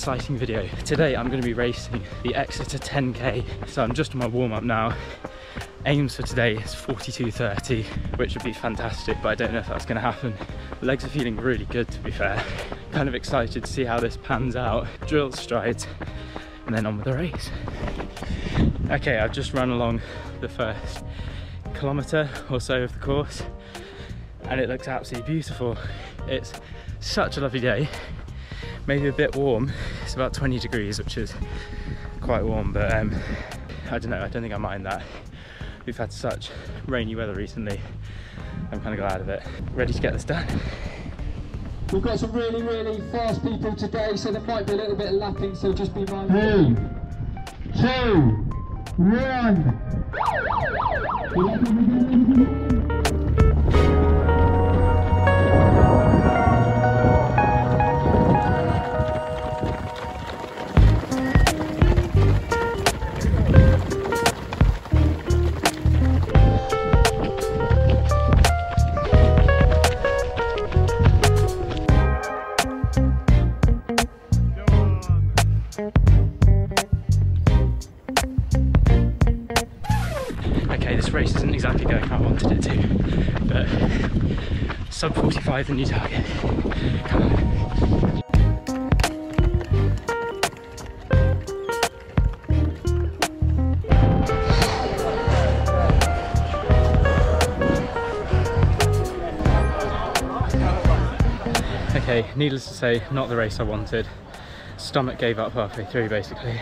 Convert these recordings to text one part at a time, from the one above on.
exciting video. Today I'm going to be racing the Exeter 10k, so I'm just on my warm up now. Aims for today is 42.30, which would be fantastic, but I don't know if that's going to happen. Legs are feeling really good to be fair. Kind of excited to see how this pans out. Drill strides, and then on with the race. Okay, I've just run along the first kilometre or so of the course, and it looks absolutely beautiful. It's such a lovely day maybe a bit warm. It's about 20 degrees, which is quite warm, but um, I don't know, I don't think I mind that. We've had such rainy weather recently. I'm kind of glad of it. Ready to get this done. We've got some really, really fast people today, so there might be a little bit of lapping, so just be mindful. Three, two, one. race isn't exactly going how I wanted it to, but sub 45 the new target. Come on. Okay, needless to say, not the race I wanted. Stomach gave up halfway through basically.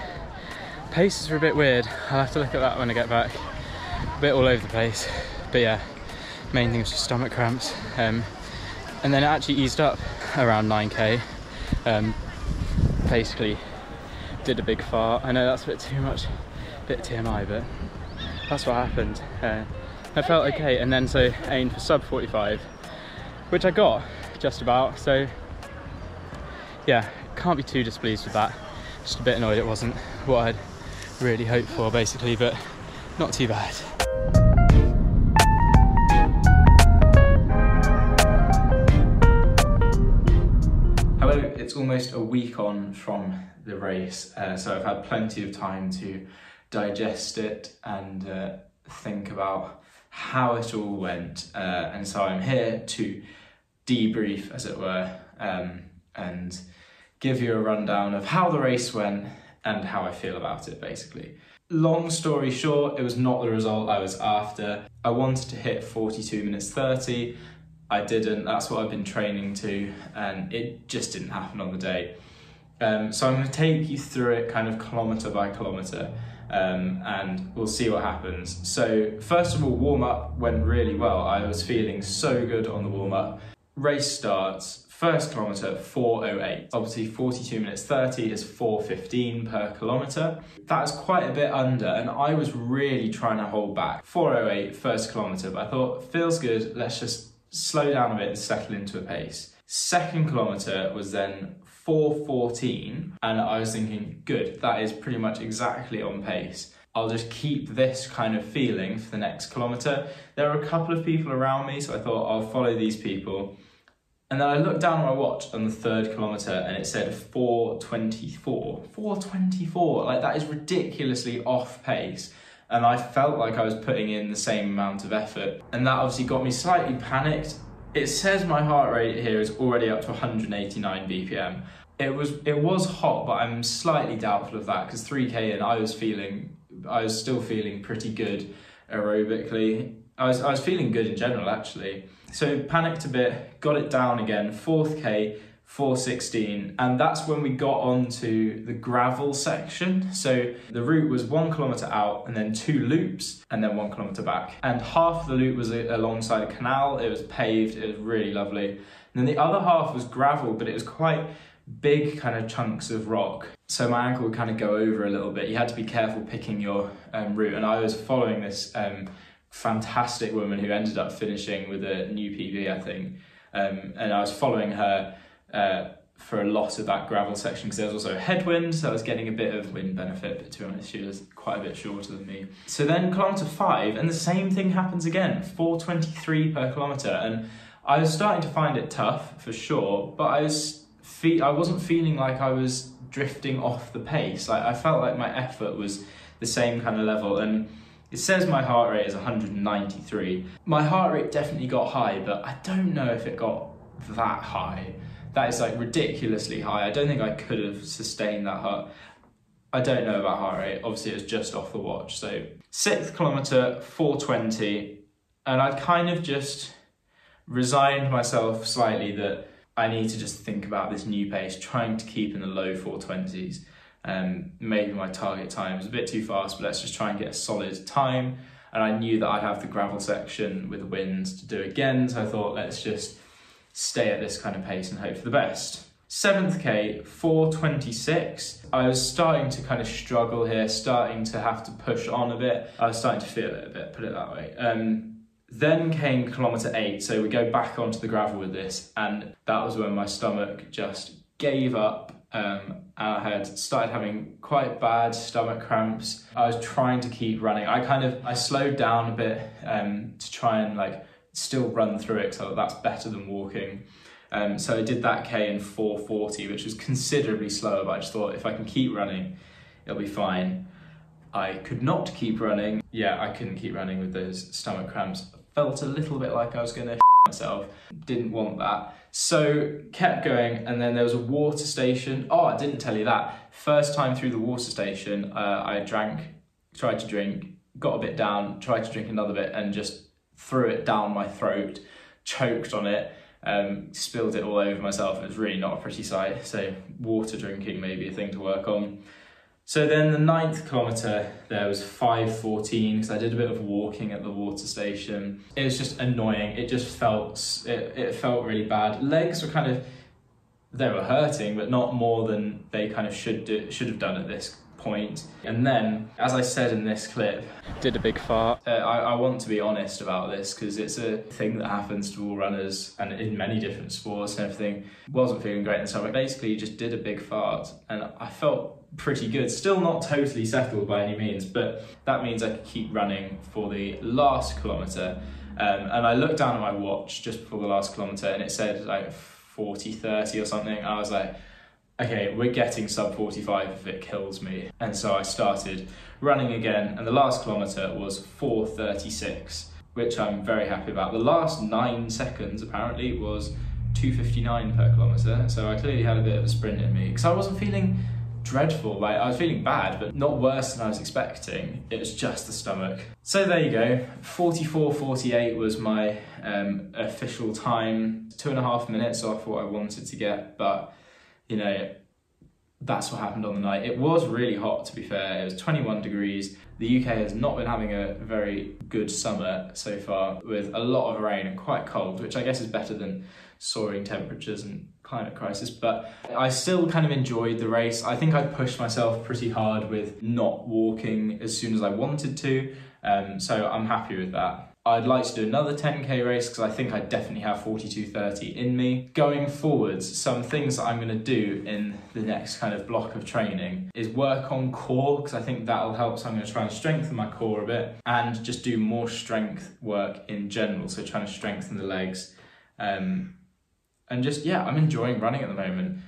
Paces are a bit weird. I'll have to look at that when I get back a bit all over the place. But yeah, main thing was just stomach cramps. Um, and then it actually eased up around 9k. Um, basically did a big fart. I know that's a bit too much, bit TMI, but that's what happened. Uh, I felt okay, and then so aimed for sub 45, which I got just about. So yeah, can't be too displeased with that. Just a bit annoyed it wasn't what I'd really hoped for, basically, but not too bad. It's almost a week on from the race, uh, so I've had plenty of time to digest it and uh, think about how it all went. Uh, and so I'm here to debrief, as it were, um, and give you a rundown of how the race went and how I feel about it, basically. Long story short, it was not the result I was after. I wanted to hit 42 minutes 30 I didn't. That's what I've been training to, and it just didn't happen on the day. Um, so I'm going to take you through it kind of kilometre by kilometre, um, and we'll see what happens. So first of all, warm up went really well. I was feeling so good on the warm up. Race starts. First kilometre, 4.08. Obviously 42 minutes 30 is 4.15 per kilometre. That's quite a bit under and I was really trying to hold back. 4.08 first kilometre, but I thought, feels good, let's just slow down a bit and settle into a pace. Second kilometre was then 4.14 and I was thinking, good, that is pretty much exactly on pace. I'll just keep this kind of feeling for the next kilometre. There were a couple of people around me, so I thought I'll follow these people. And then I looked down on my watch on the third kilometre and it said 424. 424, like that is ridiculously off pace and I felt like I was putting in the same amount of effort. And that obviously got me slightly panicked. It says my heart rate here is already up to 189 BPM. It was it was hot, but I'm slightly doubtful of that because 3K and I was feeling I was still feeling pretty good aerobically. I was I was feeling good in general actually. So panicked a bit, got it down again, 4th K, 416 and that's when we got onto the gravel section. So the route was one kilometer out and then two loops and then one kilometer back. And half the loop was alongside a canal. It was paved it was really lovely. And then the other half was gravel but it was quite big kind of chunks of rock. So my ankle would kind of go over a little bit. You had to be careful picking your um, route. And i was following this um, fantastic woman who ended up finishing with a new pb i think. Um, and i was following her uh, for a lot of that gravel section because there was also headwind, so I was getting a bit of wind benefit, but to be honest, she was quite a bit shorter than me. So then kilometre five, and the same thing happens again, 423 per kilometre, and I was starting to find it tough for sure, but I was fe- I wasn't feeling like I was drifting off the pace. Like I felt like my effort was the same kind of level and it says my heart rate is 193. My heart rate definitely got high, but I don't know if it got that high. That is like ridiculously high. I don't think I could have sustained that heart. I don't know about heart rate. Obviously, it was just off the watch. So, sixth kilometer, 420. And I'd kind of just resigned myself slightly that I need to just think about this new pace, trying to keep in the low 420s. Um, maybe my target time is a bit too fast, but let's just try and get a solid time. And I knew that I'd have the gravel section with the winds to do again, so I thought let's just stay at this kind of pace and hope for the best. Seventh K, 426. I was starting to kind of struggle here, starting to have to push on a bit. I was starting to feel it a bit, put it that way. Um, then came kilometre eight, so we go back onto the gravel with this, and that was when my stomach just gave up. Um, and I had started having quite bad stomach cramps. I was trying to keep running. I kind of I slowed down a bit um, to try and like still run through it, so that's better than walking. Um, so I did that K in 440, which was considerably slower, but I just thought if I can keep running, it'll be fine. I could not keep running. Yeah, I couldn't keep running with those stomach cramps. Felt a little bit like I was gonna myself. Didn't want that. So kept going, and then there was a water station. Oh, I didn't tell you that. First time through the water station, uh, I drank, tried to drink, got a bit down, tried to drink another bit, and just threw it down my throat, choked on it, um, spilled it all over myself. It was really not a pretty sight. So water drinking may be a thing to work on. So then the ninth kilometre there was 5.14 because I did a bit of walking at the water station. It was just annoying. It just felt, it, it felt really bad. Legs were kind of, they were hurting, but not more than they kind of should do, should have done at this point. And then, as I said in this clip, did a big fart. Uh, I, I want to be honest about this because it's a thing that happens to all runners and in many different sports and everything. Wasn't feeling great in the stomach. Basically, just did a big fart and I felt pretty good. Still not totally settled by any means, but that means I could keep running for the last kilometre. Um, and I looked down at my watch just before the last kilometre and it said like 40, 30 or something. I was like, okay, we're getting sub 45 if it kills me. And so I started running again, and the last kilometre was 4.36, which I'm very happy about. The last nine seconds apparently was 2.59 per kilometre, so I clearly had a bit of a sprint in me because I wasn't feeling dreadful. Like I was feeling bad, but not worse than I was expecting. It was just the stomach. So there you go. 44.48 was my um, official time. Two and a half minutes off what I wanted to get, but you know, that's what happened on the night. It was really hot, to be fair. It was 21 degrees. The UK has not been having a very good summer so far, with a lot of rain and quite cold, which I guess is better than soaring temperatures and climate crisis. But I still kind of enjoyed the race. I think I pushed myself pretty hard with not walking as soon as I wanted to. Um, so I'm happy with that. I'd like to do another 10k race because I think I definitely have 42.30 in me. Going forwards, some things I'm going to do in the next kind of block of training is work on core because I think that'll help. So I'm going to try and strengthen my core a bit and just do more strength work in general. So trying to strengthen the legs. Um, and just, yeah, I'm enjoying running at the moment.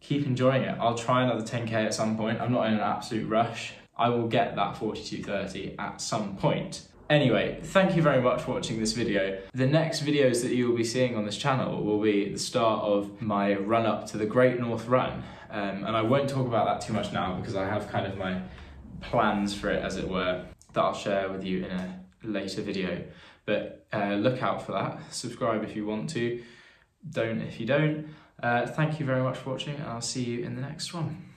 Keep enjoying it. I'll try another 10k at some point. I'm not in an absolute rush. I will get that 42.30 at some point. Anyway, thank you very much for watching this video. The next videos that you will be seeing on this channel will be the start of my run up to the Great North Run. Um, and I won't talk about that too much now because I have kind of my plans for it, as it were, that I'll share with you in a later video. But uh, look out for that. Subscribe if you want to. Don't if you don't. Uh, thank you very much for watching and I'll see you in the next one.